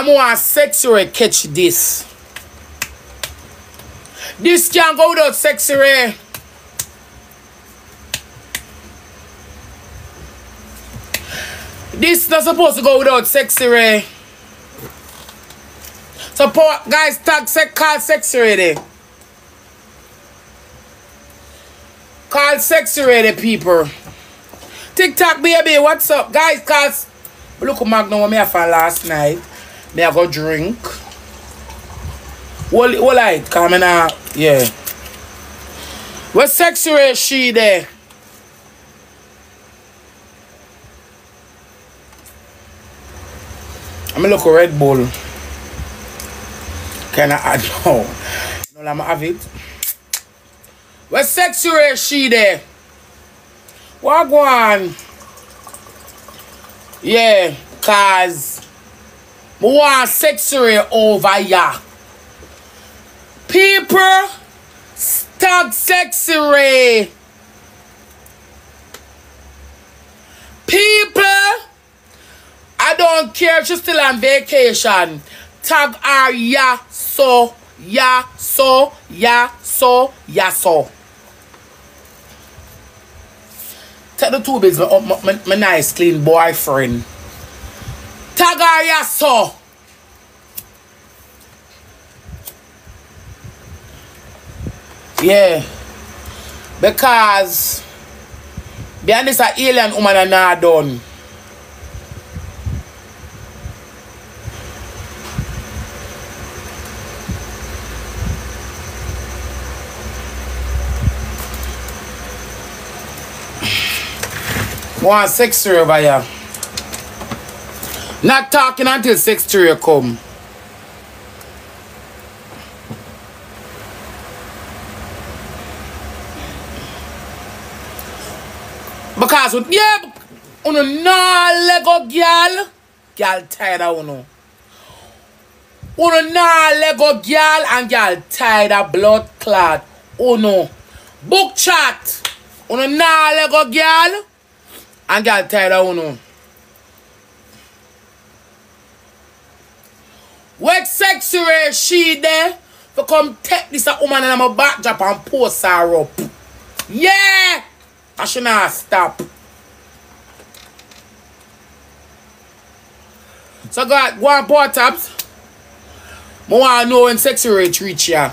I'm want sexy ray catch this. This can't go without sexy ray. This not supposed to go without sexy ray. Support guys tag sec call sexy ray there. Call sexy ray there, people. TikTok baby, what's up? Guys, cause look at Magnum me have for last night. Me I go drink. What what like coming out? Uh, yeah. What sexy ray she there? I'm look a Red Bull. Can I add no? No, I'm have it. What sexy ray she there? On? Yeah, cause Want sexy over here. People stop sexy. People I don't care if she's still on vacation. Tag her ya so, ya so, ya so, ya so. Take the two bigs, my, oh, my, my, my nice clean boyfriend. Tag her ya so. Yeah. Because behind this alien woman and not done. One six over here. Not talking until six three come. Because with yeah, uno nah lego girl, girl tired of uno. Uno nah lego girl and girl tired of blood clot. Uno book chat. Uno nah lego girl and girl tired of uno. What sexy ray she there for come take this a woman and I'm a backdrop and post her up. Yeah! I should not stop. So go, go on poor taps. I know when sexy rate reach here.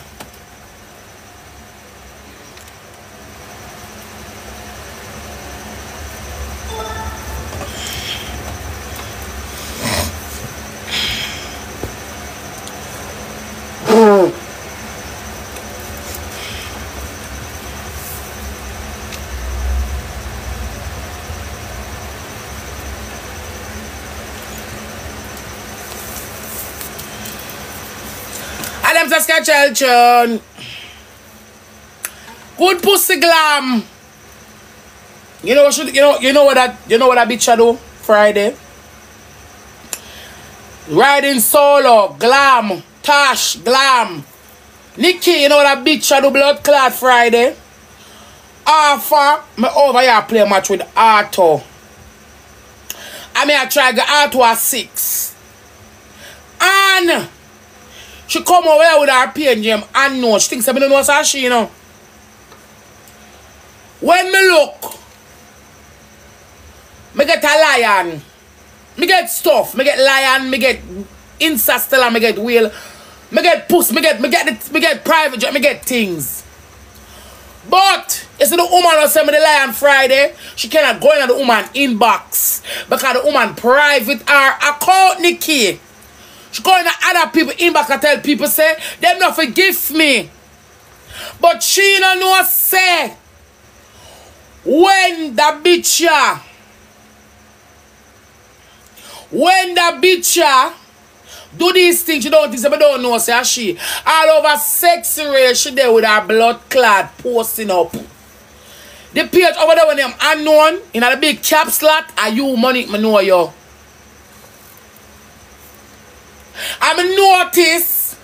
Good pussy glam. You know what should you know you know what that you know what that bitch I do Friday? Riding solo, glam, Tash, glam. Nikki, you know that bitch I do blood clot Friday? Alpha, me over here play a match with Arthur. I mean I try to get Arthur at six. And she come over with her pain gem and know. she thinks I don't know what's she, you know. When me look, me get a lion. Me get stuff. Me get lion, me get incestella, me get whale. Me get puss, me get me get the, me get private jet, me get things. But see the woman who send me the lion Friday, she cannot go in the woman inbox because the woman private her account Nikki. She go in other people inbox and tell people say them not forgive me. But she don't know say when the bitch ya when the bitch ya do these things she don't think say, but don't know say she all over sexy race she there with her blood clad posting up. The page over there when them unknown in a big cap slot are you money know you. I'm a notice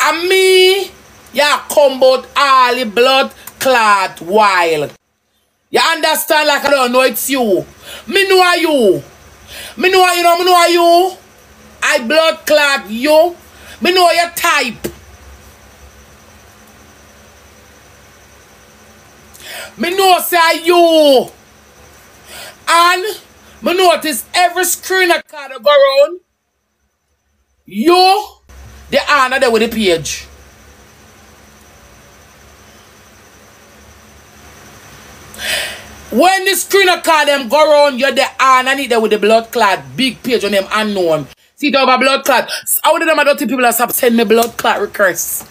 and me yeah come out all the blood clot while. You understand like I don't know it's you. Me know you. Me know you know me know you. I blood clot you. Me know your type. Me know say you. And me notice every screen that card go around. You, the honor there with the page. When the screen card them go around, you're the honor need there with the blood clot. Big page on them unknown. See the over blood clot. How did them dirty people stop send me blood clot requests?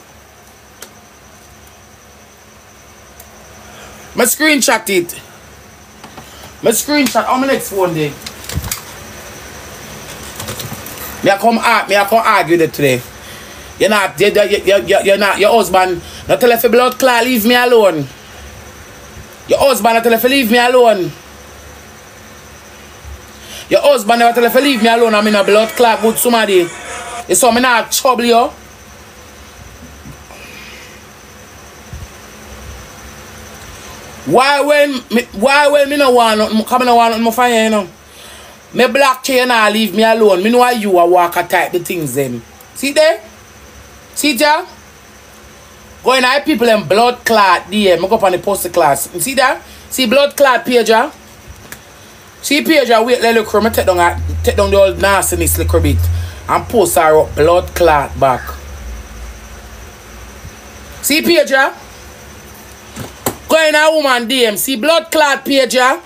My screenshot it. My screenshot on my next one day. Me I come out, me I come argue that today. You're not, you're, you're, you're, you're not, your husband, not tell if blood clot, leave me alone. Your husband not tell if leave me alone. Your husband never tell if leave me alone, I'm in a blood clot good somebody. You saw me not trouble you. Why when why when me no want nothing, come no want nothing, my fire, you know? Me black chain now leave me alone. Me know you a walk a type the things them. See there? See there? Going at people in blood clot there. Me go up on the poster class. You see that? See blood clot page, See page, wait let look me take down, take down the old nastiness little bit. And post her up blood clot back. See page, Go in a woman DM. See blood clot page, yeah?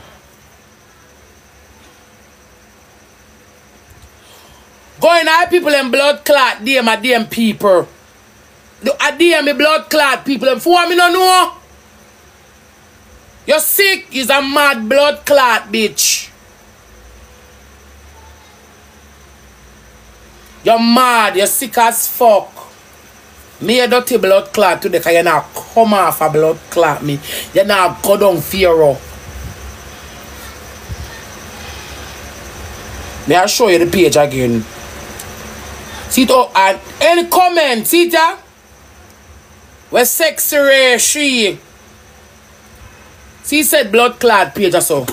Go in a people in blood clot DM a DM people. A DM me blood clot people. Them for me no know. You're sick is a mad blood clot bitch. You're mad. You're sick as fuck. Me a dirty blood clot today because you're not come off a blood clot me. You're not go down fear May I show you the page again? See it up and any comment, see it? Where sexy ray she. See said blood clot page so.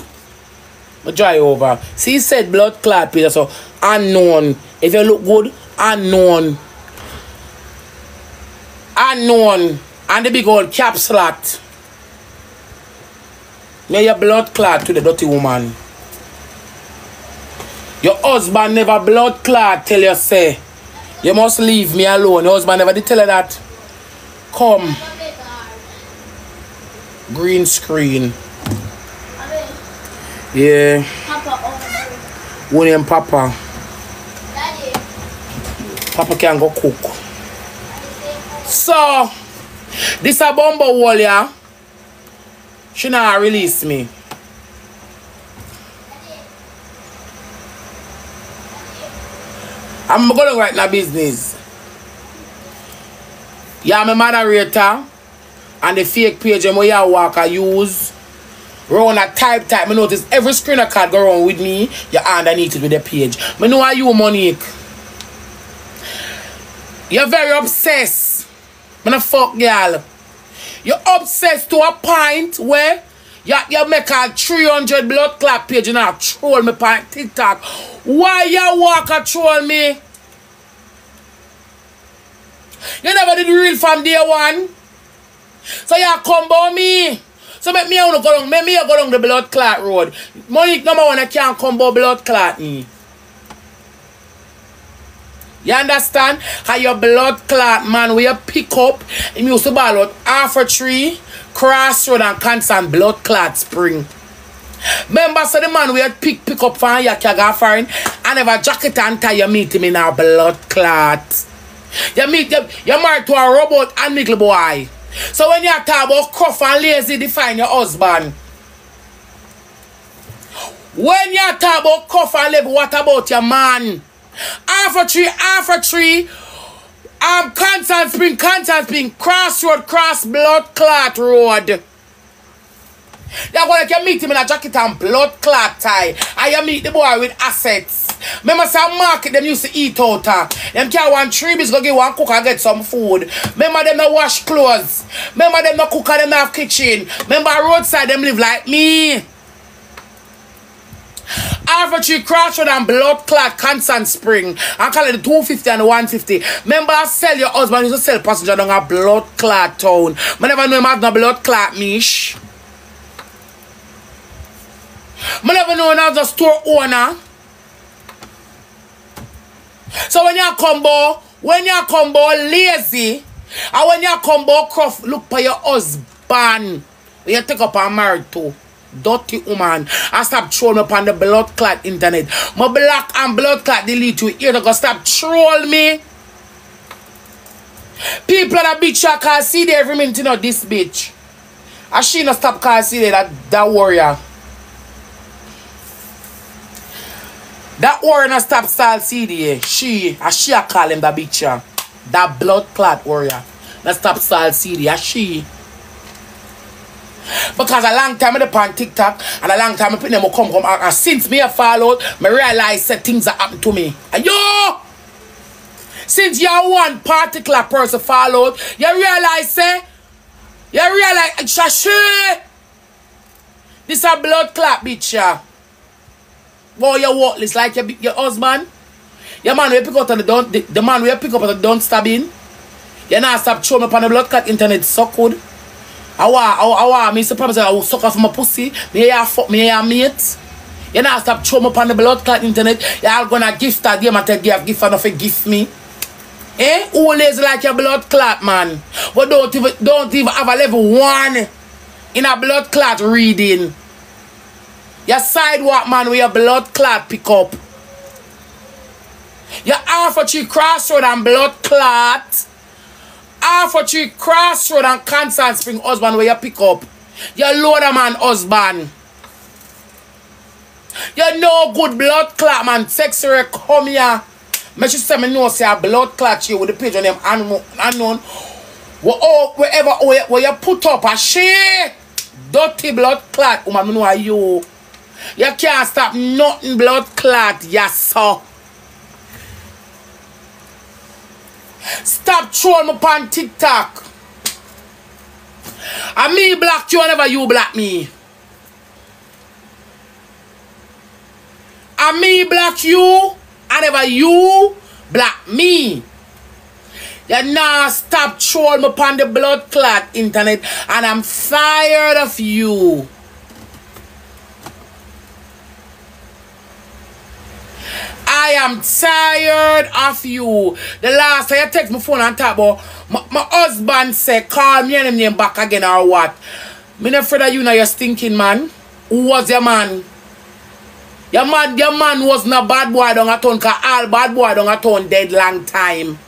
Dry over. See said blood clot page so. Unknown. If you look good, unknown unknown and the big old cap slot. May your blood clot to the dirty woman. Your husband never blood clot tell you say. You must leave me alone. Your husband never did tell you that. Come. Green screen. Yeah. William Papa. Papa can go cook. So, this a bumbo wall, yeah? She not release me. I'm gonna write my business. Yeah, I'm a moderator. And the fake page I'm walk I use. Run a type type. Me notice every screen I card go around with me. You're underneath it with the page. Me know how you Monique. You're very obsessed. A fuck girl. You're obsessed to a point where you, you make a 300 blood clot page and you troll me on TikTok. Why you walk a troll me? You never did real from day one. So you come by me. So make me go down, make me go down the blood clot road. Money number one I can't come by blood clot me. You understand? How your blood clot, man, where you pick up, you used to ball out half a tree, crossroad and constant blood clot spring. Remember, so the man we had pick pick up from go foreign and never jacket and tie you meet him in a blood clot. You meet you, you're married to a robot and middle boy. So when you talk about cough and lazy, define your husband. When you talk about cough and lazy, what about your man? Half a tree, half a tree. Um, Constant Spring, Constant Spring, Crossroad, Cross Blood Clot Road. You're going to meet him in a jacket and blood clot tie. I meet the boy with assets. Remember some market them used to eat out uh. Them can one tree bis go get one cook and get some food. Remember them no wash clothes. Remember them no cook and them have kitchen. Remember roadside them live like me. Arbitrary crossroad and blood clot constant spring. I call it the 250 and the 150. Remember I sell your husband to sell passenger down a blood clot town. I never know him have no blood clot mish. I never know him a store owner. So when you come boy, when you come boy lazy, and when you come boy cruff, look for your husband. You take up and married to dirty woman and stop trolling up on the blood clot internet. My black and blood clot delete you here to go stop troll me. People that bitch I can see there every minute you know this bitch. And she not stop can see there that, that warrior. That warrior not stop style CD. She, and she I call him that bitch. Eh. That blood clot warrior. Not stop style CD. And she. Because a long time I on TikTok and a long time I put them come come and since me a follow me realize that things are happening to me. And yo! Since you're one particular person followed, you realize say you realize eh, Shashi This a blood clot bitch yeah. Boy you worthless like your, your husband. Your man will pick up on the don't the, the man will pick up on the don't stabbing. You not stop showing up on the blood clot internet so good. Awa, awa, awa, me say I will suck off my pussy. Me ya fuck me ya mate. You know stop throw up on the blood clot internet. You all gonna gift that game and take give gift enough gift me. Eh? Always like your blood clot man. But don't even don't even have a level one in a blood clot reading. Your sidewalk man with your blood clot pick up. Your half a tree crossroad and blood clot half a tree crossroad and Constant Spring husband where you pick up. You loader man husband. You no good blood clot man. Sexual come here. Me she say me know say a blood clot you with the page on them unknown. unknown. Where, oh, wherever where, where you put up a shit. Dirty blood clot. Woman, me know you. You can't stop nothing blood clot, yes sir. Stop trolling me on TikTok. I me black you whenever you black me. I me black you whenever you black me. You now stop trolling me upon the blood clot internet and I'm tired of you. I am tired of you. The last time you text my phone and talk about my, my husband said call me and name back again or what. Me not afraid of you now you're stinking man. Who was your man? Your man, your man was not bad boy down a town cause all bad boy down a town dead long time.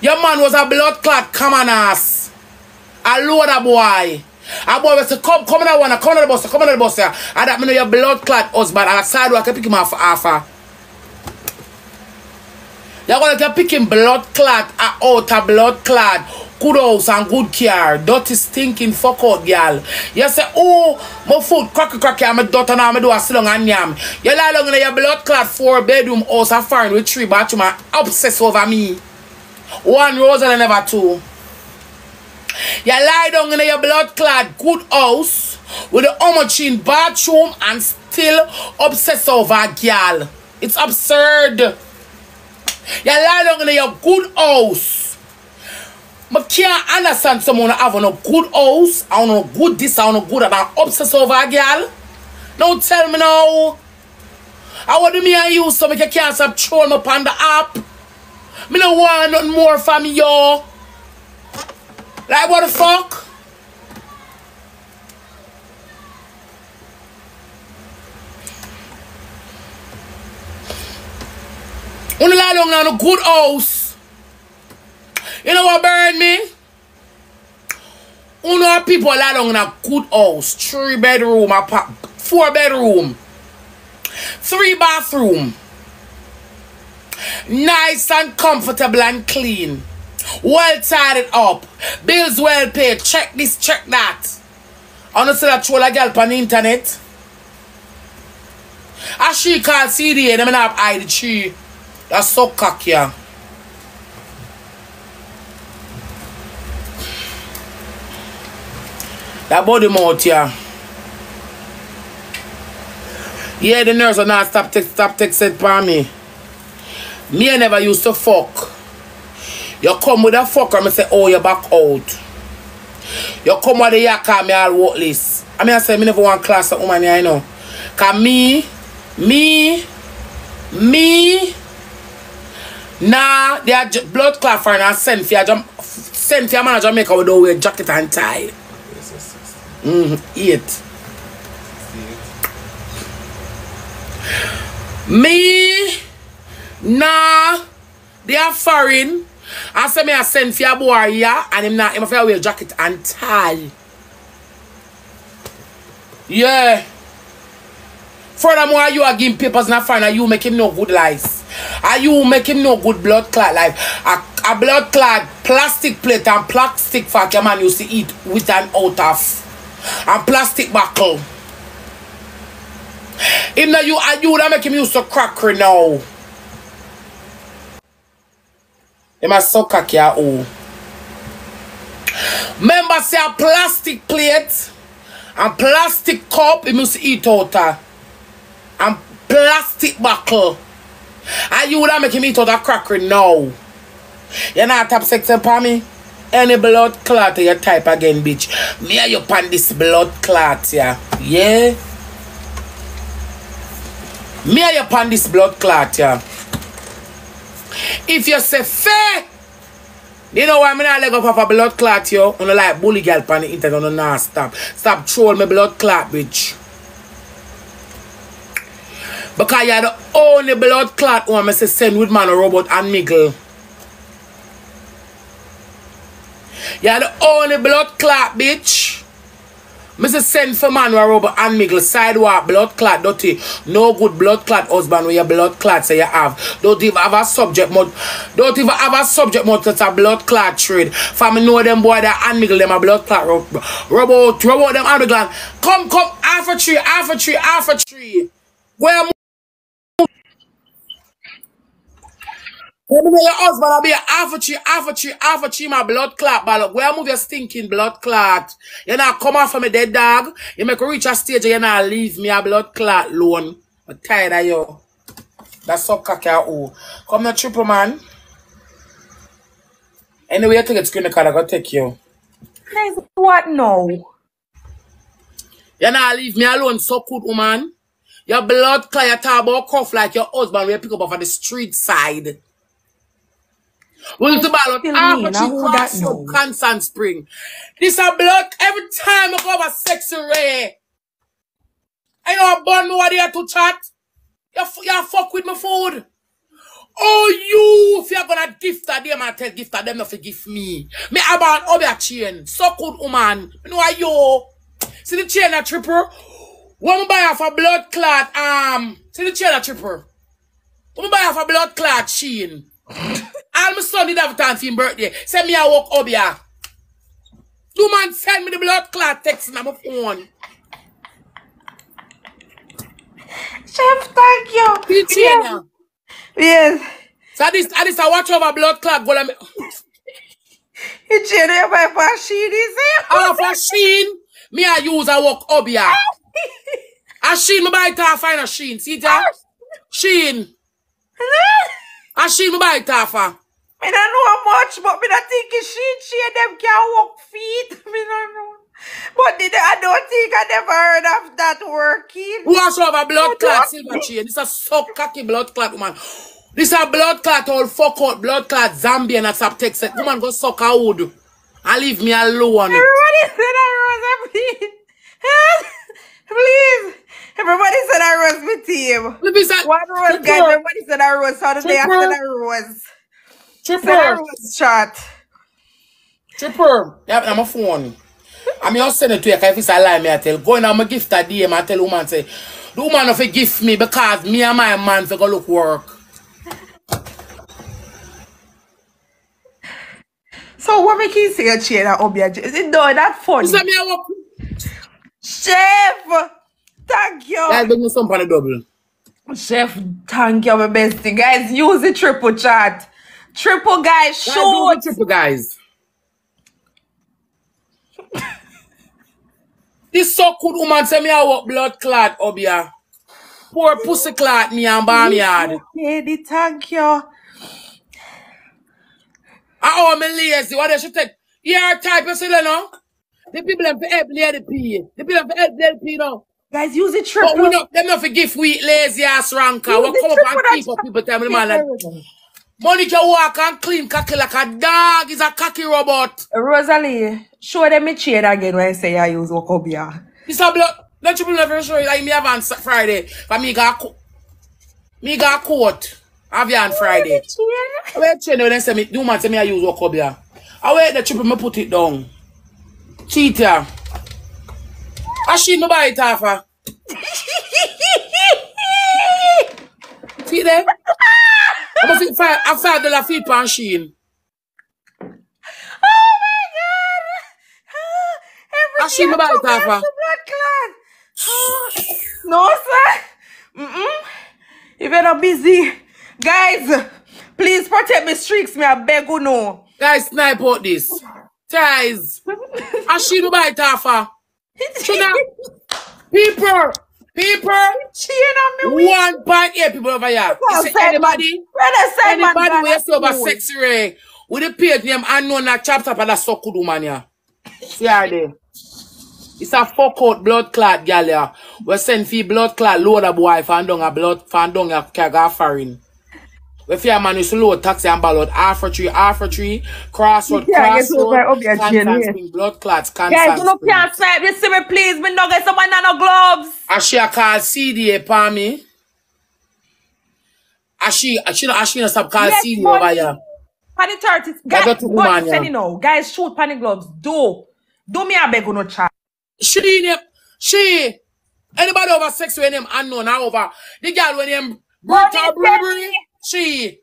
Your man was a blood clot common ass. A load of boy. A will say, come, come that one, come in the bus, come in the bus here. And that mean your blood clot husband and a sidewalk pick him off half. Ah. You're gonna get picking blood clot out a blood clot. Good house and good care. Dirty stinking fuck out girl. You say, oh, my food cracky cracky and my daughter now me do a silong and yam. You lie down in your blood clot four bedroom house and foreign with three bathroom and obsess over me. One rose and never two. You lie down in your blood clot good house with a homogene bathroom and still obsess over a girl. It's absurd. You lie down in your good house. I can't understand someone have a good house, want a good this, want a good and I'm obsessed over a girl. Don't tell me now. I want me and you so I can't stop throwing up on the app. Me no want nothing more from you. Like what the fuck? Only lie a good house. You know what burn me? You know people lie down in a good house. Three bedroom, four bedroom. Three bathroom. Nice and comfortable and clean. Well tied up. Bills well paid. Check this, check that. Honestly, that troll a girl on the internet. As she called CDA, them have hide the tree. That's so cocky. Yeah. That body mouth, yeah. Yeah, the nurse will not stop text stop texting for me. Me I never used to fuck. You come with a fucker, me say, oh, you back out. You come with the yaka, me all worthless. I mean, I say, me never want class of woman here, you know. Cause me, me, me, nah, they are blood clot for and send for your send for your man in Jamaica with wear jacket and tie. Mm, Eight. Me, nah, they are foreign. I say me I send for your boy here and him not him to wear jacket and tie. Yeah. Furthermore, you are giving papers not fine and you make him no good life. Are you make him no good blood clot life? A, a blood clot plastic plate and plastic fuck your man used to eat with an out of. And plastic buckle. Him you are you that make him use to crack her now. Him a so cocky a oh. Remember say a plastic plate and plastic cup used to eat out. And plastic buckle. And you that make him eat out a now. You're not top section for me? Any blood clot you type again, bitch. Me and you pan this blood clot, yeah. Yeah? Me and you pan this blood clot, yeah. If you say fair, you know why I'm not leg up off a blood clot, yo? On like bully girl pan the internet, on nah stop. Stop troll me blood clot, bitch. Because you're the only blood clot one I say send with man robot and miggle. You're the only blood clot, bitch. Mr. send for man who robot and miggle sidewalk blood clot dirty. No good blood clot husband with your blood clot say you have. Don't even have a subject mode. Don't even have a subject mode that's a blood clot trade. Me know them boy that and miggle them a blood clot rub rub out, rub out them. Come, come, half a tree, half a tree, half a tree. Where Anyway, your husband will be half a tree, half a tree, half a tree, my blood clot, but where move your stinking blood clot? You not come off from a dead dog. You make a reach a stage, you not leave me a blood clot alone. I'm tired of you. That's so cocky at all. Come now, triple man. Anyway, I think it's going to call, I gotta take you. Guys, what now? You not leave me alone, so good woman. Your blood clot, you talk about cough like your husband will pick up off of the street side. About Still half me, a now tree who that cross up know? Constant Spring. This a blood every time I go over sexy ray. I know a bun over there to chat. You, f- you fuck with my food. Oh, you, if you're gonna gift a them, I tell gift a them not to gift me. Me about over a chain. So good woman. You know what you? See the chain a tripper? Me buy off a blood clot, um, see the chain a tripper? Me buy off a blood clot chain. All my son did have time for him birthday. Send me a walk up here. Two man send me the blood clot text on my phone. Chef, thank you. Yes. now. Yes. So this, I this a watch over blood clot. Go let me. You change your my machine, is it? Ah, off a Shein. Me I use a walk up here. A Shein, me buy it off a Shein. See that? Ah. Shein. A Shein, me buy it off a. I don't know how much, but me not think she she them can walk feet. Me don't know. But did, I don't think I never heard of that working. Wash over blood I clot don't silver chain. This a so cocky blood clot woman. This is a blood clot all fuck out blood clot Zambian at stop text. Woman go suck a wood. And leave me alone. Everybody said I rose, please. please. Everybody said I rose with team. Let me say, One rose, guys. Everybody said I rose. How did they have said I triple, rose? Said I triple, rose shot. triple. Yeah, I'm a phone. I'm just send it to you 'cause if it's a lie, me I tell. Go in on my gift a DM and tell woman say, the woman of a gift me because me and my man for go look work. So what make you say a chain and obeah? Is it no, that You funny? say me I work. Chef, thank you. Guys, bring me some on the double. Chef, thank you, my bestie. Guys, use the triple chat. Triple guys, Guys, do triple, guys. This so good woman say me I work blood clot here. poor pussy clot me and barnyard. Lady, thank you. I owe me lazy. What they should take? Your type of you know? The people have to help Lady P. The people have to help Lady P now. Guys, use it But we not, them not forgive we lazy ass ranker. Use We the come up and keep up people tell me man can walk and clean cocky like a dog is a cocky robot. Rosealee, show them me chain again when I say I use Wokobia. This a blood. Let you never show you like me have on Friday. But me got co- me got coat. Have you on Friday. I wait chain when they say me do man say me I use Wokobia. I wait the triple me put it down. Cheater. I she buy it off her. See there? I must fit five a five dollar feet pan Shein. Oh my god! Ah, I my Everything bike, took us Papa. to blood clot. Ah, No, sir. Mm-mm. If you're not busy, guys, please protect me streaks. Me, I beg you no. Guys, snipe out this. Guys, I she buy it off her. Shouldn't People, people, Chain on me. one point eight people over here. You see anybody? Anybody who is over sexy ray with the page name unknown that chop up and that so kudu man yeah. See her there. It's a fuck out blood clot gal yeah. We send for blood clot load a boy fan down a blood fan down a kaga foreign. We fear man is load taxi and ballot half tree, half tree, crossroad, Yeah, I guess over- crossroad, Constant Spring, blood clots, cancer Guys, you know, can't snipe. You see me, please. Me no get some banana gloves. And she a call CDA me. And she, and she, and she not stop call Yes, CDA over here. Penny 30. Guys, to what you know? Guys, shoot penny gloves. Do. Do me a beg you no chat. She she anybody over sex with name unknown or over the girl when name Bonnie Brita She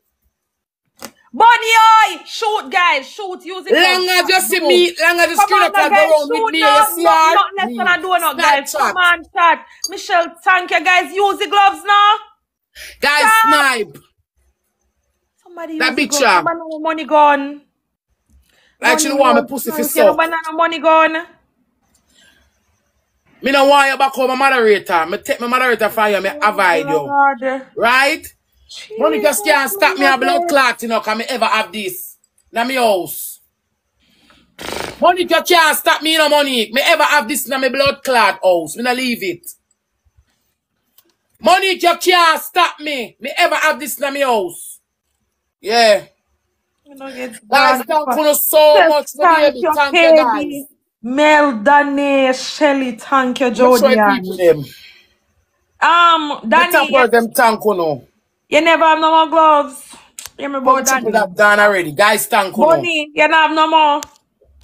Bunny eye! Shoot, guys. Shoot. Use it. long as you see me, long as you screen on, up and go around with me, now. you see her? not less than I do not, guys. Come on, chat. Michelle, thank you, guys. Use the gloves now. Guys, Stop. snipe. Somebody That big gloves. Um, chap. Banana money gone. Like she don't want me pussy for suck. Banana money gone. Me no want you back home, my moderator. Me take my moderator you, me avoid you. Lord. Right? Money just can't stop me a blood clot, you know, can me ever have this. Na me house. Money just can't stop me, you know, money. Me ever have this in my blood clot house. Me not leave it. Money just can't stop me. Me ever have this in my house. Yeah. You know, get Guys, thank you so much for the Thank baby. you, Thank you, guys. Mel, Dane, Shelly, thank you, Make sure Jody. you people them. Um, Danny, of them thank you now. You never have no more gloves. Hear me about that done already. Guys, thank you. Bunny, you don't have no more.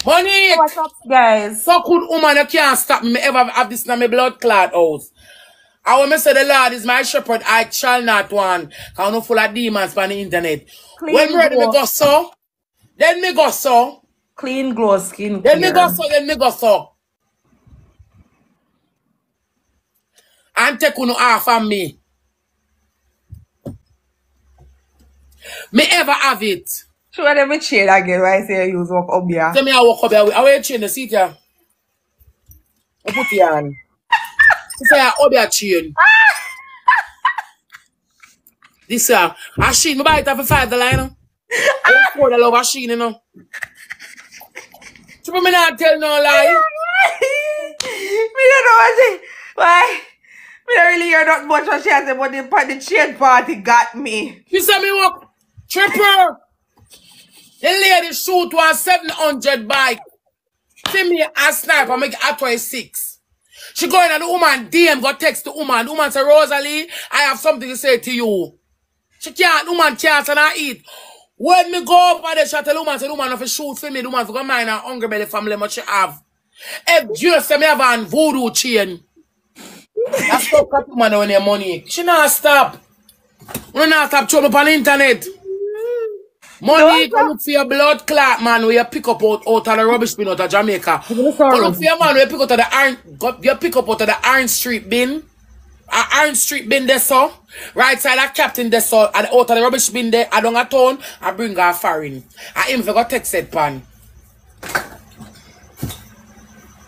Money! What's up, guys? So good woman, you can't stop me ever have this in my blood clot house. I want me say the Lord is my shepherd, I shall not want. I'm not full of demons on the internet. Clean when me ready me go so, then me go so, Clean glow skin then me clear. go so, then me go so. And take uno half of me. Me ever have it. Sure, let me chain again. Why I say you use walk up here? Tell me I walk up here. I will chain the seat here. I put it on. You say I up your chain. This uh, a Shein. Me buy it for five you know. I four dollar over Shein, you know. So me not tell no lie. me don't know what she, why. Me don't really hear not much what she has said, but the, the chain party got me. You say me walk triple. The lady shoot seven hundred bike. See me a sniper make it at 26. She going and the woman DM got text the woman. The woman say, Rosealee, I have something to say to you. She can't, the woman can't and I eat. When me go up there, she tell the woman, say the woman have to shoot for me, the woman for go mind her hungry belly family much she have. If you say me have an voodoo chain. That's not cut woman when your money. She not stop. We not stop trouble on the internet. Money, Don't go look for your blood clot, man, where you pick up out, out of the rubbish bin out of Jamaica. Go look for your man where you pick out of the iron, go, you pick up out of the Iron Street bin. A Iron Street bin there, so. Right side of Captain there, so. And out of the rubbish bin there, I don't a town, I bring her foreign. I him for go text it, pan.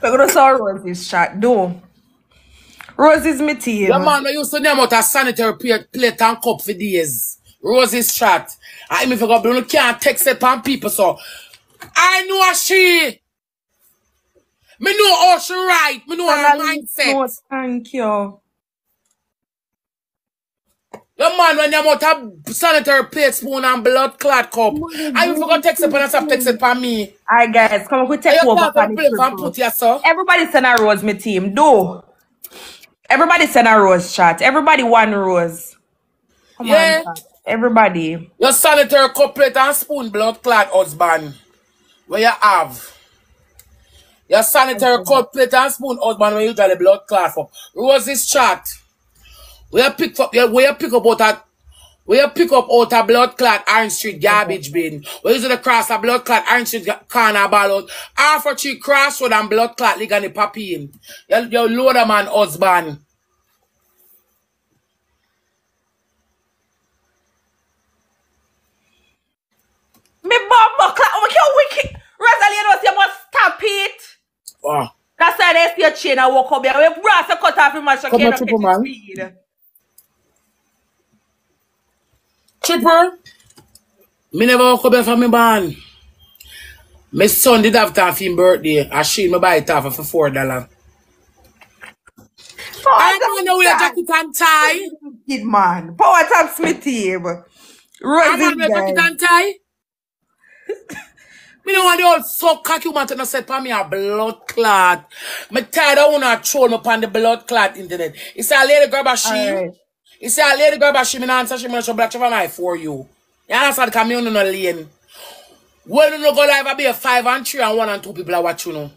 We're gonna sorrow this chat. Do. Rose is my team. The man we used to name out a sanitary plate, plate and cup for days. Rosie's chat. I mean, if you got you can't text it on people, so I know she. Me know how she right. Me know her No, mindset. thank you. The man when you out a sanitary plate, spoon and blood clot cup. I you forgot text and stop text it on me. Alright, guys, come on, we take over can't for the play and triple. put yourself. Everybody send a rose, my team. Do. Everybody send a rose chat. Everybody one rose. Come Yeah. on, chat. Everybody. Your sanitary cup plate and spoon blood clot husband. Where you have. Your sanitary cup plate and spoon husband where you got the blood clot for. Who was this chat. Where you pick up where you pick up out that where you pick up out a blood clot Orange Street garbage bin. Where you the cross a blood clot Orange Street corner ball out. Half a tree crossroad and blood clot lig on the papi in. You, you load a man husband. Me bomb buckler. Oh, my God, wicked. Rosealee, you know, you must stop it. Oh. That's why they see your chain and walk up here. We brass a cut off him and so Come can't on, get triple man. speed. Me never woke up from me born. My son did have time for his birthday. I she me buy it off for four dollar. I don't know where jacket and tie. Kid man. Power top Smithy. I Rose want wear jacket guys. and tie. Me don't want the old so cocky man to not set for me a blood clot. Me tired of wanna troll me upon the blood clot internet. It's a lady grab a she. Alright. It's a lady grab a she. Me not answer she. Me not show black chop knife for you. You understand? Because me on no lane. When you no go live, I be a five and three and one and two people are watching you.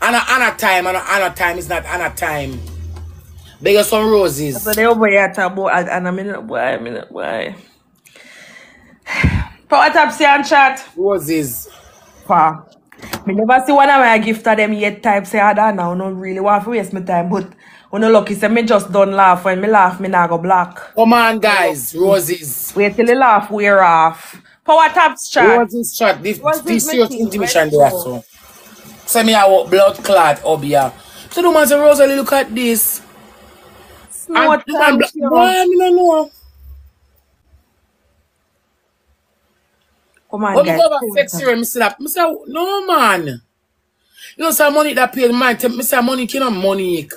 And a, and a time, and a, and a time is not and a time. Beg some roses. So they over here talk about and I mean boy, I mean boy. Power top see and chat. Roses. Pa. Me never see one of my gift to them yet type say ah, I don't know, no really want to waste my time, but when you lucky say me just don't laugh. When me laugh, me not go black. Come on, guys. Roses. Wait till the laugh wear off. Power taps chat. Roses shot. This, this it intimation there, so. Say me a blood clot here. So the man say, Rosealee, look at this. No And the man, thank boy, I I know. Come on, me guys. go back sex here, me say that. Me say, no, man. You know, say money that paid man. Say money cannot money.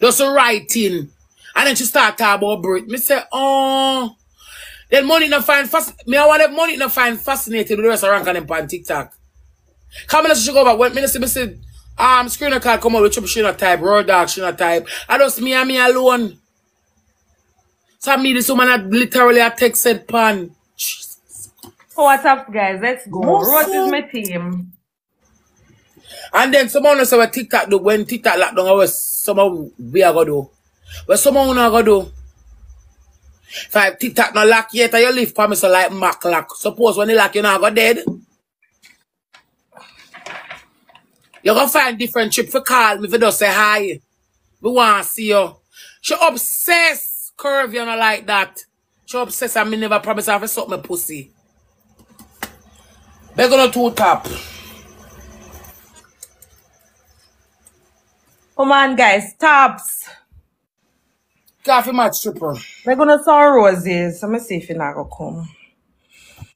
Just writing. And then she start talk about Brit. Me say, oh. Then money not find fast. Me I want that money not find fascinated with the rest of rank on them on TikTok. Come on, she go back. When me say, me say, um, screen card come out with triple she not type, raw dog she not type. I just me and me alone. So me this woman had literally a text said pan. Power taps, guys. Let's go. What's Rose is my team. And then someone else say TikTok do when TikTok lock down, what someone we are gonna do. What someone are gonna do. If I TikTok not lock yet, I you leave for me like Mac lock. Suppose when they lock you not go dead. You're gonna find different trip for call me if you just say hi. We wanna see you. She obsessed curve you know like that. She obsessed and me never promise her to suck my pussy. They're gonna two tap. Come on, guys. Taps. Coffee match stripper. We're gonna saw roses. Let me see if you're not gonna come.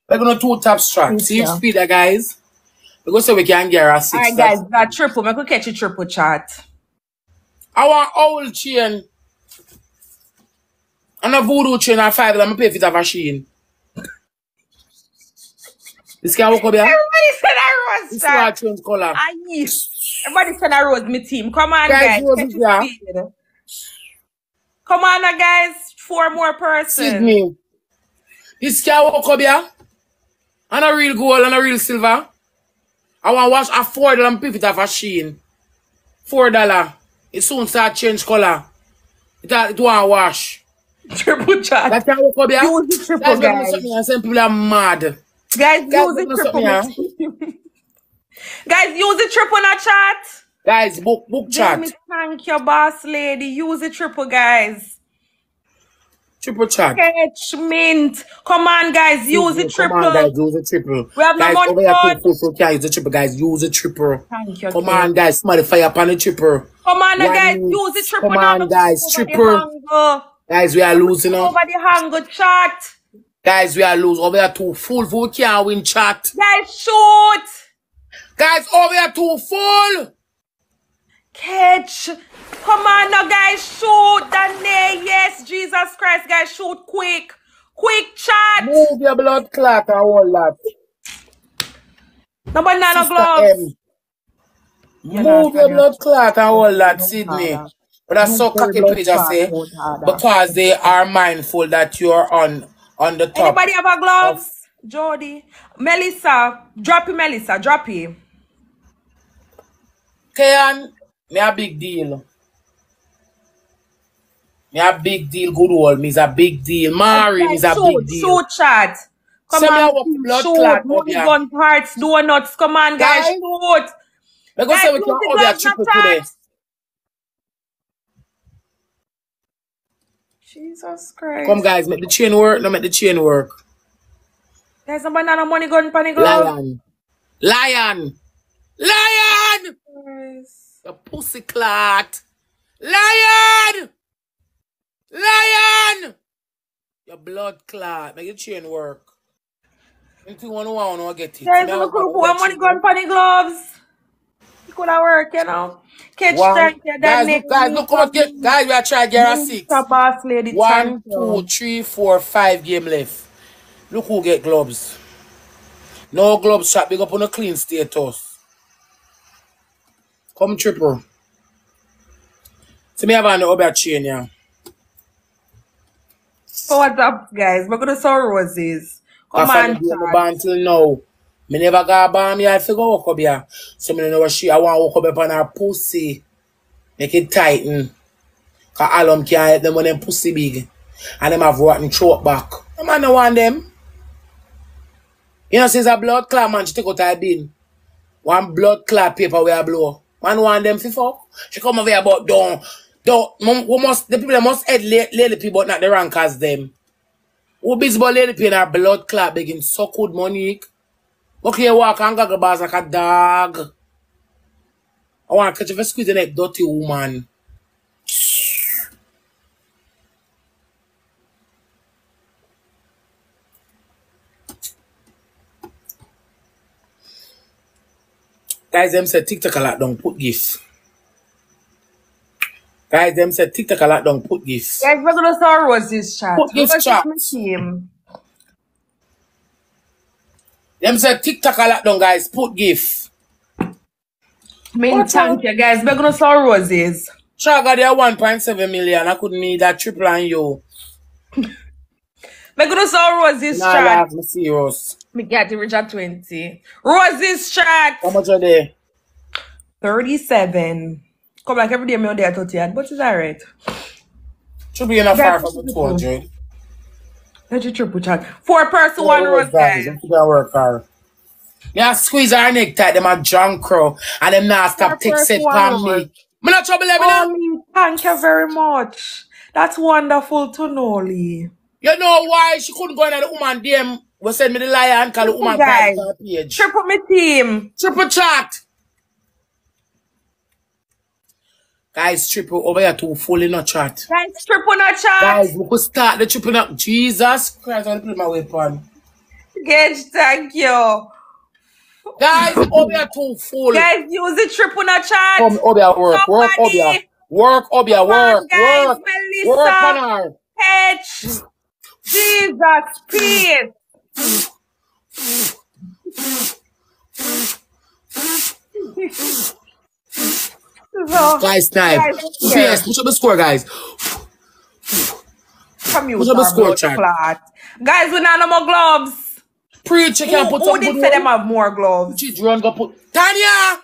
We're gonna two tap strap. See if Yeah. speed that guys. We go so we can get our six. Alright, guys. That triple. I could catch a triple chat. I want owl chain. And a voodoo chain at five. I'm gonna pay for a machine. This can walk up here. Everybody said I rose This chat. one change color. Aye. Everybody said I rose my team. Come on, Guys, guys. rose Catch is your there. speed. Come on, now, guys. Four more persons. Sydney. This can walk up here. And a real gold and a real silver. I want wash a four dollar and pay for a machine. Four dollar. It soon start change color. It, it want wash. Triple chat. That can walk up here. Use the triple, That's guys. something and people are mad. Guys, use Guys, the look triple. something, Guys, use the triple in a chat. Guys, book book chat. Jamie, thank you, boss lady. Use the triple, guys. Triple chat. Catch mint. Come on, guys. Use the Come triple. on, guys, use the triple. We have no guys, money over here, for people, so can use the triple, guys. Use the triple. Thank you. Come King. on, guys. Somebody fire upon the triple. Come Come on, Yeah, guys. Use the triple Come on, guys. Triple. Guys, we are losing. Over oh. the hunger chat. Guys, we are lose Over here too full. We can't win chat. Guys, shoot. Guys, over here too full. Catch. Come on now, guys. Shoot. Dane. Yes, Jesus Christ, guys. Shoot quick. Quick chat. Move your blood clot and all that. No banana Sister gloves. M. Move not your blood clot and all that, Sydney. But that's so cocky page I say. Because they are mindful that you're on on the top. Anybody have a gloves? Jody. Melissa. Drop it, Melissa. Drop it. Kayan, me a big deal. Me a big deal, good old. Me is a big deal. Mari is a shoot, big deal. shoot chat. Come on, blood shoot. clot, Money obeah. gun parts, donuts. Come on, guys, Guys, shoot. Let go Guys, say we use can the order a gloves, triple not today. Jesus Christ. Come guys, make the chain work. No, make the chain work. There's a banana money gun panic. Lion. Lion. Lion! Yes. The pussy clot. Lion! Lion! Your blood clot. Make your chain work. Anything one want to get it. Guys, Me look have who a put money gun panic gloves. Could have worked, you know. Catch One. thank you. Guys, look, guys, look how get. Guys, we are trying to get a six. Boss Lady, One, two, three, four, five game left. Look who get gloves. No gloves shop. Big up on a clean status. Come triple. See me have an other chain yeah. So what's up, guys? We're gonna saw roses. Come on, the day me chat. born till now. Me never got born me I figure walk up here. So me know what she I want walk up on her pussy. Make it tighten. Cause all them can't help them when them pussy big. And them have rotten throat back. The man no want them. You know, since a blood clot man, she take out her bin. One blood clot paper where I blow. Man want them for fuck. She come over here about don't don't we must the people that must head the people not the rank as them. Who busy about lady paying her blood clot begging so good Monique. Okay, you walk and gaggle bars like a dog. I want to catch you for squeezing that dirty woman. Guys, them said TikTok a lot don't put gifts. Guys, them said TikTok a lot don't put gifts. Guys, we're gonna saw roses, chat. Put We're chat. My team. Them said TikTok a lot don't guys put gifts. Main Watch thank you, guys. We're gonna saw roses. Sure, got there 1.7 million. I couldn't need that triple on you. We're gonna saw roses, Nah, chat. laugh, me serious. Me get the Richard 20. Roses, chat. How much are they? 37. Come back every day, me on there 30, but it's alright. Should be enough Guys, far from the 200. Let you triple chat. Four person, Four oh, one rose, rose, guys. Them should work hard. Yeah, squeeze her neck tight, them a junk crow, and them not Four stop take person, set one pan rose. me. Me not trouble them, oh, you thank you very much. That's wonderful to know, Lee. You know why she couldn't go in at the woman DM? We send me the lion, call the woman guys. private page. Triple me team. Triple chat. Guys, triple over here too full in a chat. Guys, triple not chat. Guys, we could start the triple up. Jesus Christ, I'm put my weapon. Gage, thank you. Guys, over here too full. Guys, use the triple not chat. Come over here, work, work over here. Somebody. Work over here, work, guys. work. Work on Melissa, her. H. Jesus, peace. Guys. Guys. Yes, push up the score, guys. come What's up the score, chat? Guys, we not no more gloves. Preach, you Who, can put who some did good say them have more gloves? She run go put. Tanya!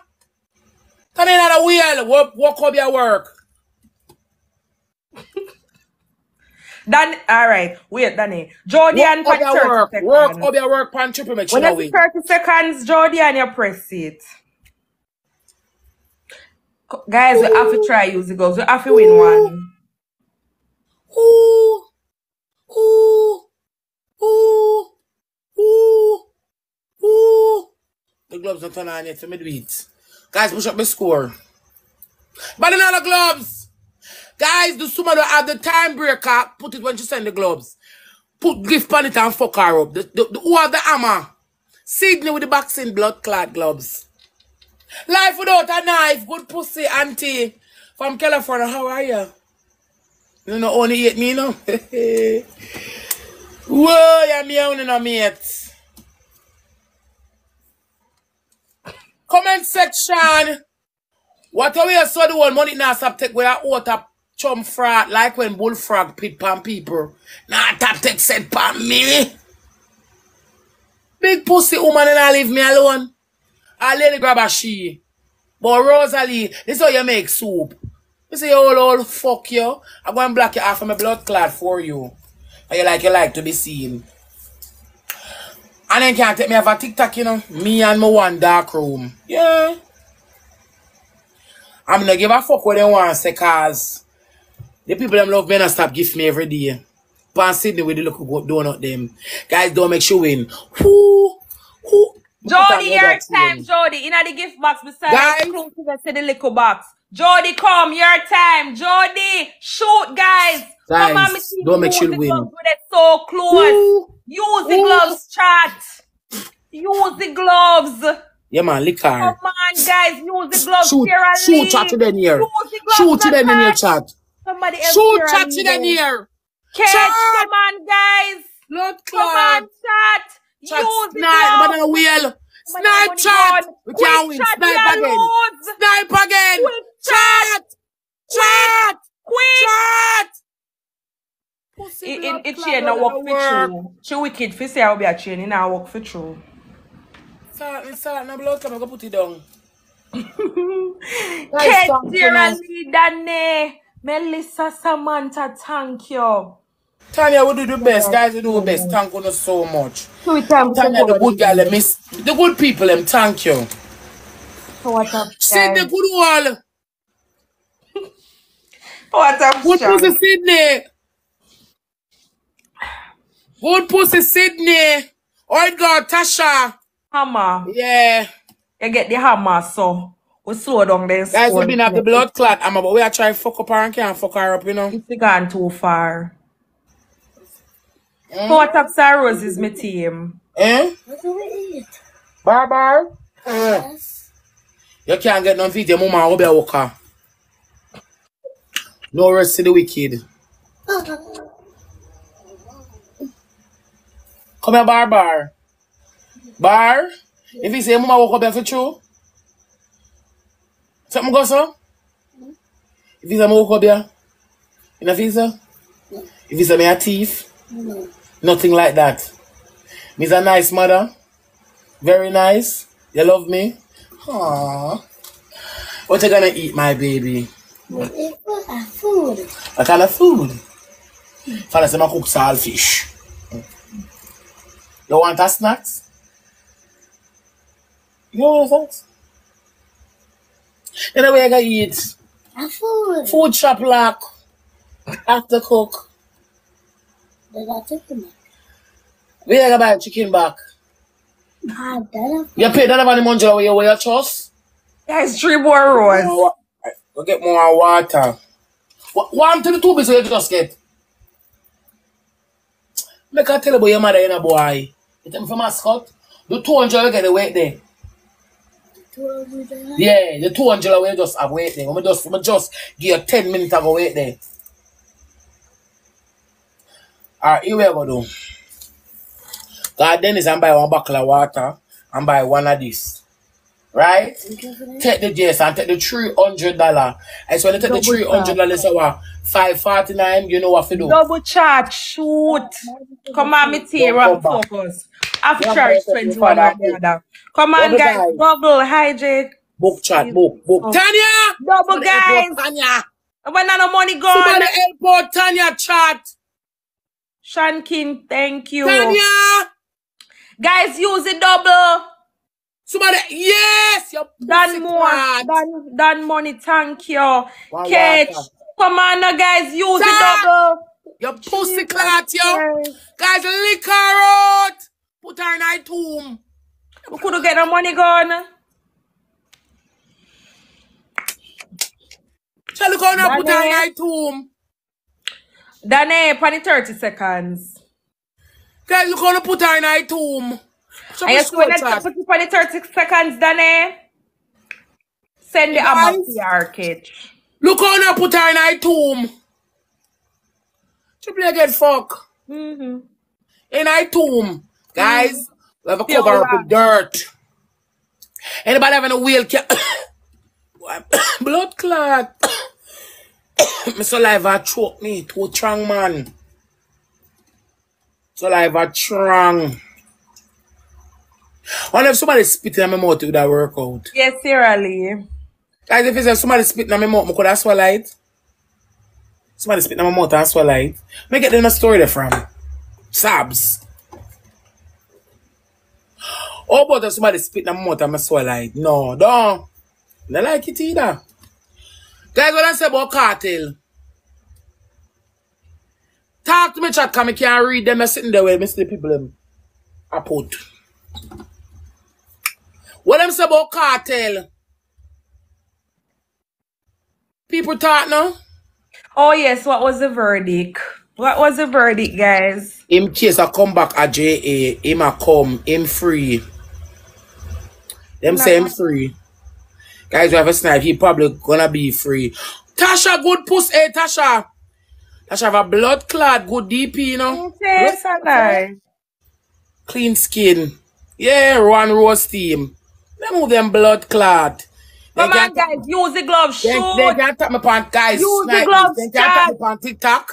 Tanya, not a wheel. Walk, walk up your work. Dan, all right. Wait, Danny. Jody and Work up your work. Work up your work, pan triple, make sure When it's 30 seconds, Jody, and you press it. Guys, we have to try use the gloves. We have to win one. Ooh. Ooh. Ooh. Ooh. Ooh. The gloves not turn on yet, so me do it. Guys, push up the score. Banana gloves. Guys, the woman that have the time breaker, put it when she send the gloves. Put gift on it and fuck her up. The, the, the, who have the hammer? Sydney with the boxing blood clad gloves. Life without a knife. Good pussy, auntie. From California, how are you? You know, only eat me, no? Whoa, you're me only no mate. Comment section. What we saw the one money now stop take a water chum frat like when bullfrog pit pan people. Nah tap take said pan me. Big pussy woman and I leave me alone. I lady grab a she. But Rosealee, this is how you make soup. You say, old oh, old fuck you. I'm going to block you off of my blood clot for you. And you like you like to be seen. And then can't take me off a TikTok, you know. Me and my one dark room. Yeah. I'm gonna give a fuck what they want say cause the people them love me and stop gift me every day. Pan Sydney with the local donut them. Guys don't make sure win. Who who Jody, your time, Jody. In the gift box beside Guys. the to the little box. Jody, come, your time. Jody, shoot, guys. Guys, come on, don't make sure the win. gloves so close. Who? Use the Who? gloves, chat. Use the gloves. Yeah man, liquor. Come on, guys. Use the gloves. Shoot, Sierra shoot chat to them here. Use the gloves, Shoot to them in your chat. chat. Somebody else. Shoot chat to them there. here. Catch, Chat. come on, guys. Blood Come on, clot. chat. Chat Use the snipe, gloves. banana wheel. Come on, Snipe money chat. gone. We can't win. Snipe again. loads. Snipe again. Quick Chat. Chat. Quick. Chat. It, it, it chain now work for true. She wicked. Fi say I will be a chain. It now work for true. Salt, me salt, no blood clot. I'm gonna put it down. Kate, thank you, Sierra man. Lee, Dane, Melissa, Samantha, thank you. Tanya, we do the best. Guys, we do the best. Thank you so much. Tanya, the good girl, them miss. The good people, them. Thank you. What up, Sydney, good wall. What up, Good Sean? pussy, Sydney. Good pussy, Sydney. Oh, Old girl, Tasha. Hammer. Yeah. You get the hammer, so we slow down then. Guys, score. we been have the blood clot. I'm about we are trying to fuck up her and can't fuck her up, you know. It's gone too far. Mm. What up, Sir is my team. Eh? What do we eat? Bar bar. Eh. Yes. You can't get none feed your mama will be a walker. No rest to the wicked. Come here, bar bar. Bar. If you say mama walk up here for true. Something go so? If you say mama walk up here. You know feel so? If you say me a thief. No. Nothing like that. Me's a nice mother. Very nice. You love me? Aww. What you gonna eat, my baby? We eat what? Food. What kind of food? Father say I cook saltfish. You want a snacks? You want snacks? You know where you gonna eat? A food. Food shop lock. After cook. Did I take them? Where you gonna buy chicken back? You pay that money money where you wear your trust? Guys, three more rows. Go get more water. One to the two bits you just get. Make I tell you about your mother, you know, boy. You take me from mascot. The 200 you get the weight there. Yeah, the 200 we just have wait there. We just, we just give you 10 minutes ago wait there. Alright, here we go do. God Dennis and buy one bottle of water and buy one of this. Right? Thank you for that. Take the JS and take the three hundred dollar. And so when you take the Double three hundred dollars hour five forty nine, you know what to do. Double chat, shoot. Come on, me team, Don't rock come back. focus. After Don't church, come back. 21 or the other. Come on, Double guys. guys. Double. Hi, Jake. Book chat, book, book. Oh. Tanya! Double, Somebody help guys. Tanya! When no money gone. Somebody help out Tanya chat! Sean King, thank you. Tanya! Guys, use the double. Somebody, yes! Your Done more. Done, done money, thank you. One Catch. water. Come on now, guys. Use the Stop. double. Your pussy clot, yo! Guys, lick her out! Put her in her tomb. We could get the money gone. Girl, look how now put her in her tomb. Danny, for the 30 seconds. Girl, look gonna put her in her tomb. Show Are me you scroll going to put it for the 30 seconds, Danny? Send the PR kit. look how now put her in her tomb. Triple A get fuck. Mm-hmm. In her tomb. Guys, we have a cover up with dirt. Anybody having a wheel blood clot? My saliva choke me. Too strong, man. Saliva strong. Wonder if somebody spit in my mouth with that workout. Yes, Sarah Lee. Guys, if it's somebody spit in my mouth, I could have swallow it. Somebody spit in my mouth and swallow it. Me get them a story there from. Sabs. Oh, but if somebody spit in my mouth and I swallow it. No, don't. Don't like it either. Guys, what I say about Kartel? Talk to me, chat, because I can't read them. I'm sitting there with the people them. I put. What them say about Kartel? People talk now. Oh, yes. What was the verdict? What was the verdict, guys? In case I come back at JA, him a come, him free. Them say him free. Guys, we have a snipe. He probably gonna be free. Tasha, good puss. Hey, Tasha. Tasha have a blood clot, good DP, you know. Yes, I. Clean skin. Yeah, one rose team. They move them blood clot. They Come on, guys. Use the glove. Shoot. they can't tap me on guys. Use the gloves, They can't tap me on TikTok.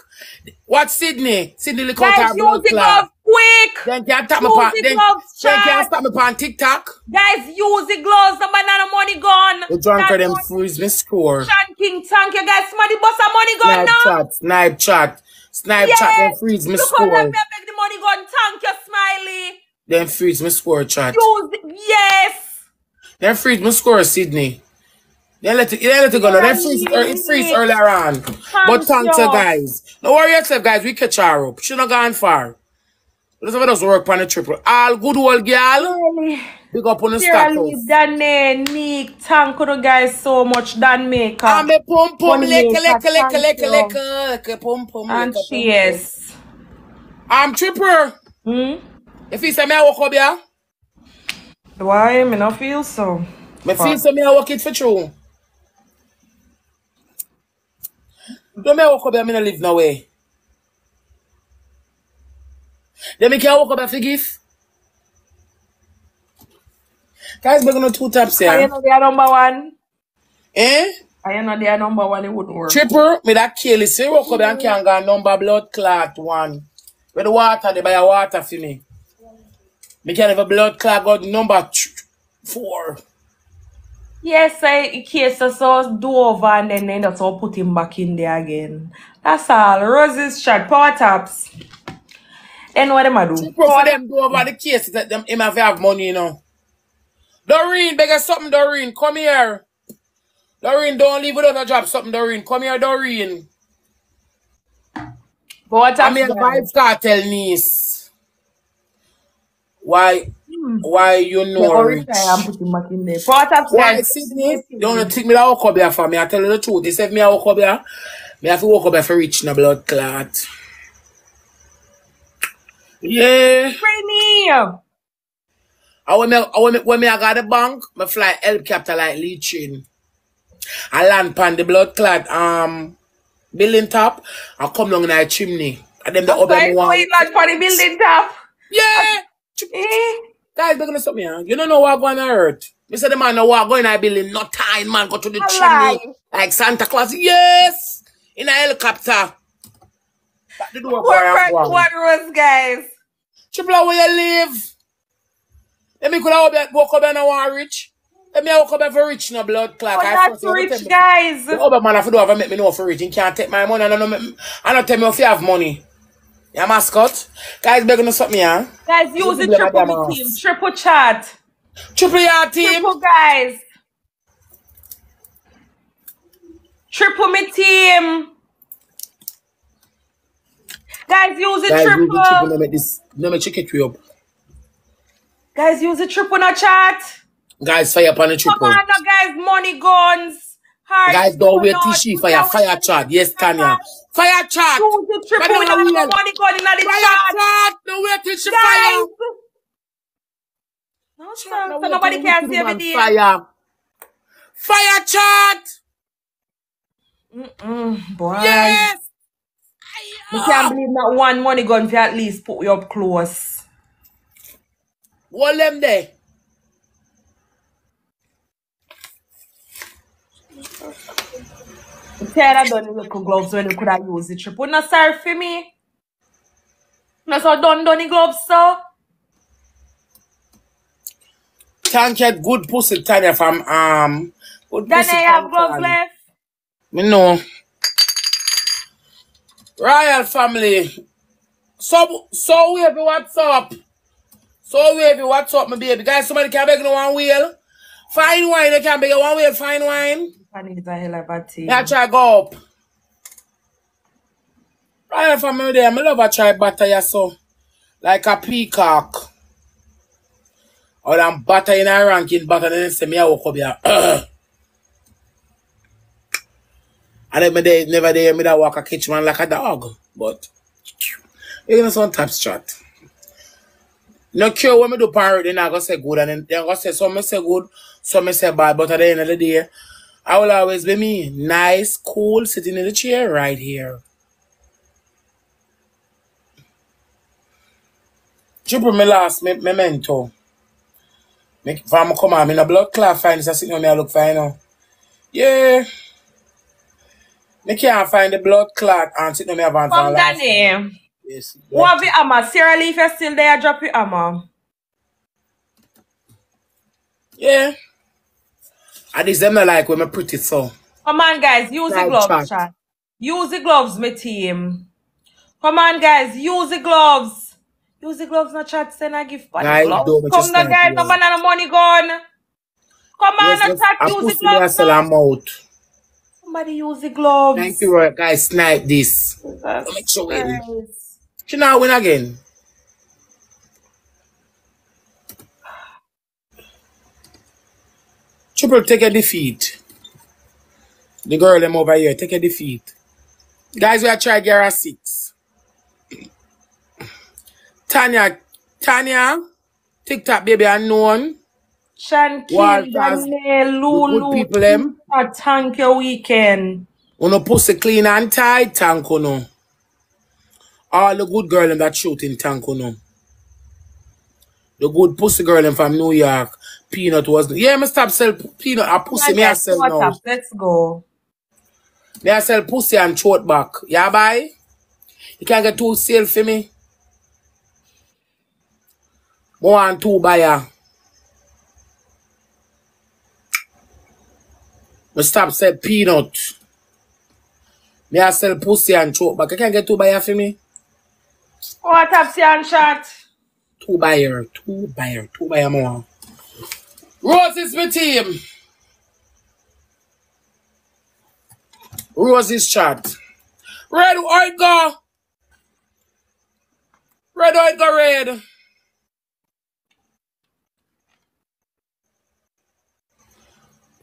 What Sydney? Sydney look out Guys, use the glove quick. Then can't tap me Use on. the Then, gloves, then can't stop me on TikTok. Guys, use the gloves. The banana money gun. The drunk That of them freeze me score. Shan King Tank, you guys. Somebody bust a money gun Snipe now. chat, snipe chat, snipe chat, then Yes. freeze me Look how score. them they beg the money gun. Thank you, Smiley. Then freeze me score chat. Use the, yes. Then freeze me score Sydney. Then let it, then let it go. now. Then freeze, er, it freeze earlier on. But thanks you. to guys. No worry yourself, guys. We catch her up. She not gone far. Have us work on the triple. All good old girl. Big up on the status. Danny, Nick, thank you guys so much, Dan Maker. And me pum pum Money lick maker, lick lick thank lick you. lick lick pum pum and cheers. I'm tripper. Hmm? If he say me I walk up here, Why? Me not feel so. me feel say me I walk it for true. Don't me I walk up here, me no live no Then me can walk up for gift. Guys, we're gonna two taps here. know they are number one? Eh? I know they are number one? It wouldn't work. Tripper, me that kill it. Say walk up and can go number blood clot one. Where the water, they buy a water for me. Me can have a blood clot got number four. Yes, I in case I saw do over and then they just all put him back in there again. That's all. Roses shot, power taps. Then what am I do? Tripper for them do over the case that them him have, have money, you know. Doreen, beg us something, Doreen. Come here. Doreen, don't leave without a job. Something, Doreen. Come here, Doreen. Power I'm taps. here, guys. Vybz Kartel niece. Why, hmm. why you They know go rich? retire and put him back in there. Power taps, Why, guys. Sydney? You want to take me to walk up here for me? I tell you the truth. They said me I walk up here. Me have to walk up here for rich in a blood clot. Yeah. Rainy. I when me, I when me, when me I got the bank, me fly helicopter like leeching. I land pan the blood clot um building top. I come down in a chimney. And then the other one. saw it like for the building top. Yeah. Eh? Guys, they're gonna stop me. Huh? You don't know what going on earth. Me say the man know what going on building. No time, man. Go to the A chimney lie. like Santa Claus. Yes, in a helicopter. Back the door, boy. One I'm right, going. one rose, guys. Triple where you live? Let me could have walk up and I want rich. Let me walk up and for rich no blood clot. Oh, I that's rich, me- guys. Oh, the other man have to do have make me know for rich. He can't take my money I don't, make- I don't tell me if you have money. Yeah, mascot. Guys, begging us something, yeah? Guys, use the triple me team. Triple chat. Triple A team. Triple guys. Triple me team. Guys, use the Guys, triple. triple. No make this. No make check it up. Guys, use the triple in the chat. Guys, fire upon the Come on now, guys. Money guns. Hard Guys, don't wait till she fire. Fire chat. Yes, Tanya. Fire chat. Use the triple But with no, all no, money going in the Fire chat. chat. Don't wait till she Guys. fire. No, Chat, sir. So nobody can see every. Fire. Fire chat. Mm-mm, boy. Yes. I can't believe that one money gun for at least put you up close. Hold them there. Tell I the little gloves when you could have used the triple. No sorry for me. No so the gloves, so. Can't get good pussy, Tanya, from um. Good Then I have gloves left. Me know. Royal family. So, so wavy, what's up? So wavy, what's up, my baby? Guys, somebody can beg no one wheel. Fine wine, you can beg a one wheel, fine wine. I need a hell of a tea. Yeah, try go up. Royal family there, I love a try butter ya so. Like a peacock. Or I'm butter in a ranking butter, then they say me I walk up here. And then me they never there me that walk a kitchen like a dog. But you know some types chat. No cure when me do parrot, then I go say good and then they go say some me say good, some me say bad, but at the end of the day, I will always be me. Nice, cool, sitting in the chair right here. Triple me last me, memento. Make if I'm come on, me in a blood clot this I sit on me I look fine now. Yeah. Me can't find the blood clot and sit on me avant Come last. Danny. Yes. What have you hammer? Sarah Leaf is still there, drop it, hammer. Yeah. And this them not like when me pretty so. Come on, guys, use the gloves, chat. chat. Use the gloves, my team. Come on, guys, use the gloves. Use the gloves, not chat, send a gift for the Guys, gloves. Come on, guys, no banana money gone. Come on, Yes, no yes. chat, I use the pussy me I gloves. sell now. am out. Somebody use the gloves. Thank you, right, guys. Snipe this. Make sure we win. She now win again. Triple take a defeat. The girl them over here, take a defeat. Guys, we are trying Gara six. Tanya, Tanya, TikTok baby unknown. Shanky, Daniel, Lulu, people them. a thank you weekend. Uno pussy clean and tight, tank uno. All the good girl in that shoot in tank uno. The good pussy girl in from New York. Peanut was yeah, me stop sell peanut I pussy Yeah, me I sell now. up? Let's go. Me I sell pussy and throat back. Yeah, buy? You can't get two sale for me. More and two buyer. Me stop sell peanut. Me I sell pussy and throat back. You can't get two buyer for me. What up, Sian Shot? Two buyer, two buyer, two buyer more. Rose is my team. Rose is chat. Red, white, go. Red, white, go, red.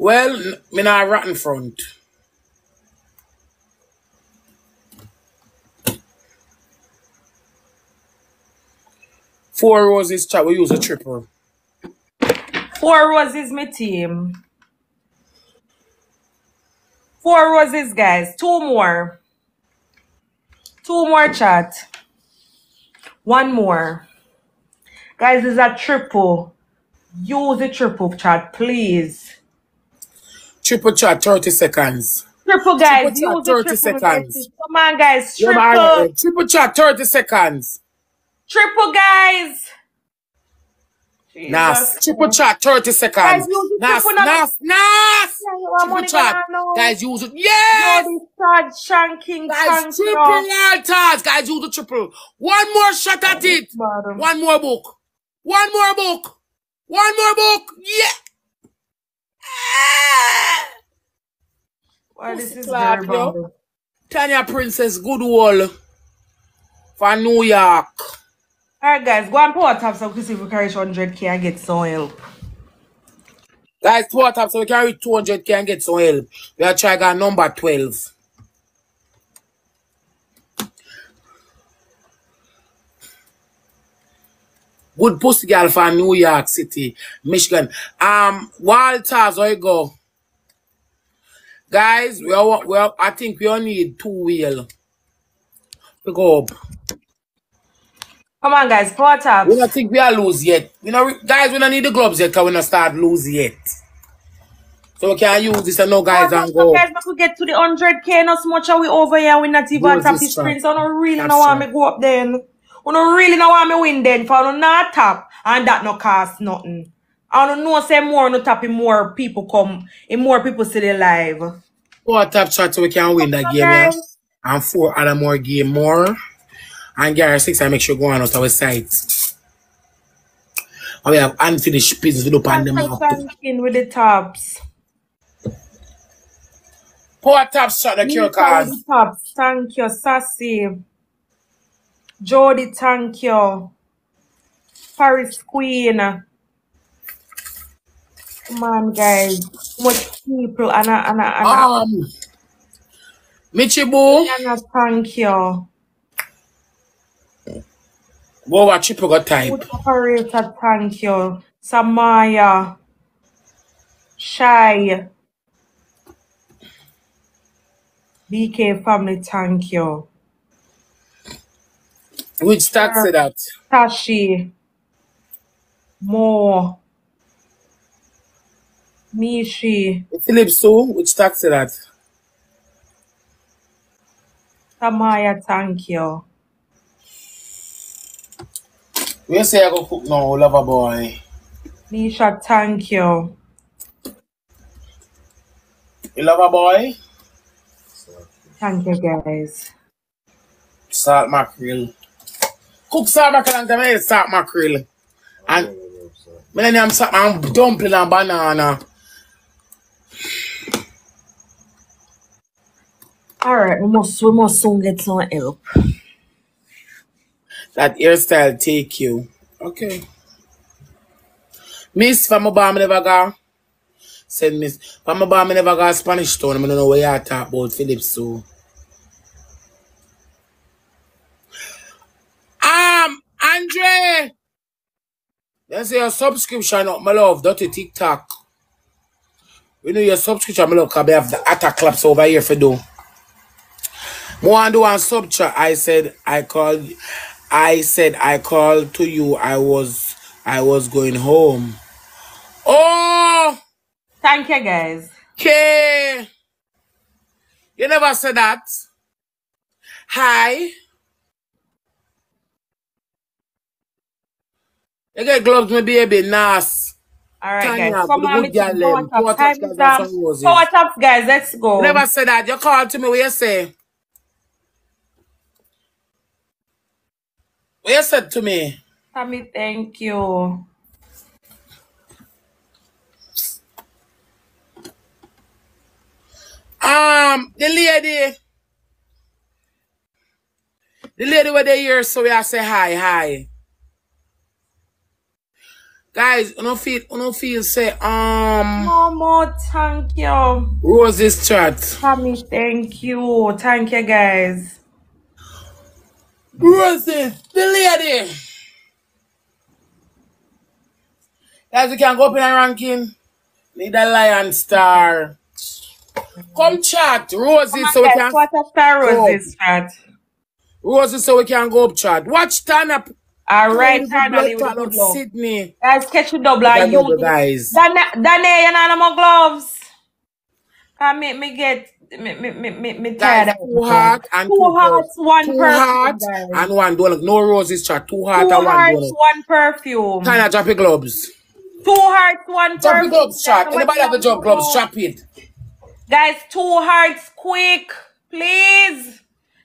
Well, me not rotten front. Four roses chat, we use a triple. Four roses, my team. Four roses, guys. Two more. Two more chat. One more. Guys, this is a triple. Use a triple chat, please. Triple chat, 30 seconds. Triple, guys. Triple Use chat, the 30 triple. seconds. Come on, guys. Yeah, man, Triple. triple chat, 30 seconds. Triple, guys. Nas. Jesus Triple chat, 30 seconds. Nas, triple. Nas, Nas. Yeah, you want Triple chat. Guys, use it. Yes! shanking Guys, triple altars. Guys, use the triple. One more shot at it. One more book. One more book. One more book. Yeah. Well, this is clap, very yo. bad. Tanya Princess Goodwall for New York. Alright, guys, go and put a tap so we see if we can reach 100k and get some help. Guys, two up so we can reach 200k and get some help. We are trying number 12. Good pussy girl from New York City, Michigan. Um, Walters, where you go? Guys, we are, we are, I think we only need two wheel. We go up. Come on, guys, four We don't think we are lose yet. We know, guys, we don't need the gloves yet because we not start lose yet. So we can use this and no guys and go. guys, we get to the 100k, not so much are we over here, we not even this the screen, so I don't really know right. me go up then. I don't really know why me win then, for I don't not tap, and that no cost nothing. I don't know, say more, no tapping more people come, and more people see the live. Four top shot so we can win that game, yeah. guys. And four other more game more. And Gary six, I make sure go on out our site. And we have unfinished business with up on them Thank up. With the tops. Four top shot the cure Lisa with cards. Thank you, Sassy. Jody, thank you. Paris Queen. Come on, guys. Too much people. Anna, Anna, Anna. Um, Michibu, Anna, thank you. go watch triple got type. Good operator, thank you. Samaya. Shy. BK family, thank you. Which stat say that? Tashi. Mo. Mishi. Philip Sue, which stat say that? Tamaya, thank you. We say I go cook now, lover boy. Nisha, thank you. You lover boy? Thank you, guys. Salt mackerel. Cook salt mackerel and eat salt mackerel. And millennium salt and dumpling and banana. All right, we must we must soon get some help. That hairstyle take you. Okay. Miss from a bar, me never go. Said Miss. From a bar, me never go Spanish town. I don't know where you talk about Philip so. Um, Andre! There's your subscription up, my love. Dirty TikTok. We know your subscription, my love, because we have the attack claps over here for do. More and do one sub chat. I said I called I said I called to you. I was I was going home. Oh Thank you, guys. okay. You never said that. Hi. Get gloves, my baby, nice. All right, Tanya, guys. Come on, good let's go. Power Power taps. taps, guys, is and up. some roses. Power taps, guys. Let's go. never said that. You called to me, what you say? What you said to me? Tammy, thank you. Um, the lady, the lady with the ear, so we have say hi, hi. Guys, you don't feel, you don't feel say, um, Momo, thank you. Rose's chat. Tommy, thank you. Thank you, guys. Rosie, the lady. Guys, we can go up in a ranking. Need a lion star. Come chat, Rosie, so we can, what a star roses chat. Rosie, so we can go up chat. Watch turn up. All right, finally, with the good. Sydney. Guys, catch you double. I and know the use it. guys. Dane, Dane, you know no gloves. Can make me get me me me me, me tired. Two it. heart and Two two hearts, one Two perfume, heart and one donut. No roses chat. Two heart Two and one hearts, donut. one perfume. Kind of drop your gloves. Two hearts, one Drop perfume. gloves, chat. Anybody have a drop gloves? Drop it. Guys, two hearts, quick, please.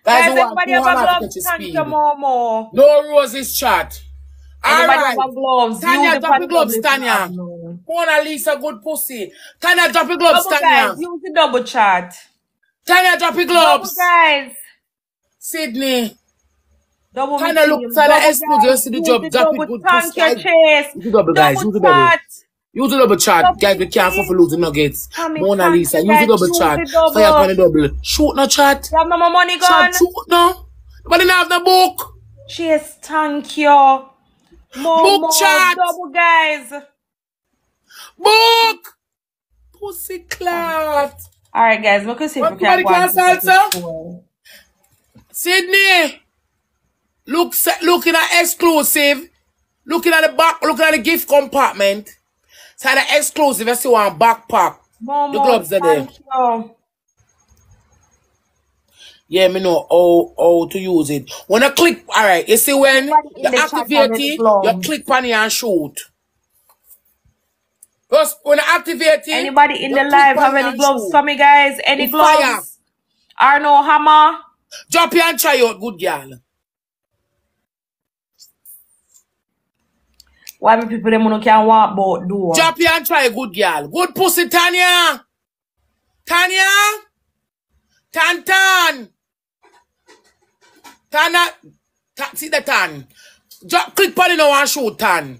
Guys, Guys, who want everybody two have a heart to glove. catch your Thank speed. you, Momo. No roses chat. All Everybody right. have a gloves. Tanya, Use drop your gloves, double if you Tanya. have none. Mona Lisa, good pussy. Tanya, drop your gloves, Double Tanya. guys, use the double chat. Tanya, drop your Double gloves. guys. Sydney. Double Tanya, look. Tanya, Double explode. You guys. see the job. the Drop it, double good tank pussy. your Guys, chest. Use the double, guys. Use the double. Use the double chat. Double Guys, can't afford for losing nuggets. Mona Lisa, you, use the double chat. Fire upon the double. Shoot no chat. You have no more money gone? Shoot no. Nobody have the book. Cheers, thank you. More, Book more chat. double, guys. Book. Pussy clot. All right, guys. Look and see if we can somebody go on can to salsa? the score. Sydney. Look, looking at exclusive. Looking at the back, looking at the gift compartment. So the exclusive, I see one backpack. The gloves are there. you. Yeah, me know how, how to use it. When I click, alright, you see when you activate it, you click on it and shoot. Just when I activate it, Anybody in the live have any gloves for me, guys? Any With fire. gloves? Arno Hammer? Drop here and try out, good girl. Why me people them no can walk door? Drop here and try, good girl. Good pussy, Tanya. Tanya. Tan tan. Tana. Ta, see the tan. Drop, click on it now and shoot tan.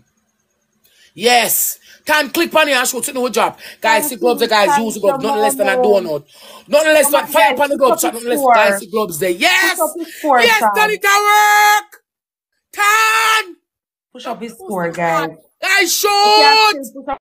Yes. Tan, click on it and shoot. Sit no drop. Guys, the gloves, the guys, use the gloves. Nothing less than a donut. Nothing less than Come on, fire upon the gloves. Nothing less score. guys, the gloves there. Yes. Yes, Sam. it can work. Tan. Push up his score, guys. Guys, You